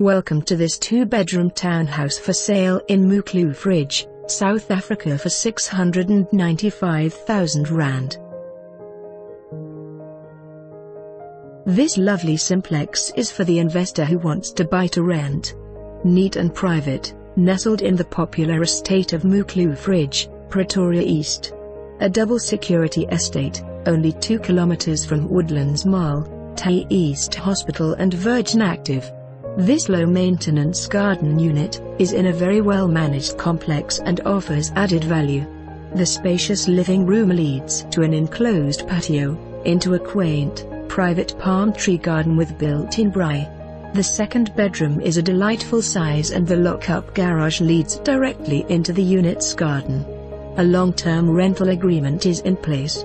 Welcome to this two-bedroom townhouse for sale in Mooikloof Ridge, South Africa for 695,000 Rand. This lovely simplex is for the investor who wants to buy to rent. Neat and private, nestled in the popular estate of Mooikloof Ridge, Pretoria East. A double security estate, only 2 kilometers from Woodlands Mall, Tay East Hospital and Virgin Active. This low-maintenance garden unit is in a very well-managed complex and offers added value. The spacious living room leads to an enclosed patio, into a quaint, private palm tree garden with built-in braai. The second bedroom is a delightful size and the lock-up garage leads directly into the unit's garden. A long-term rental agreement is in place.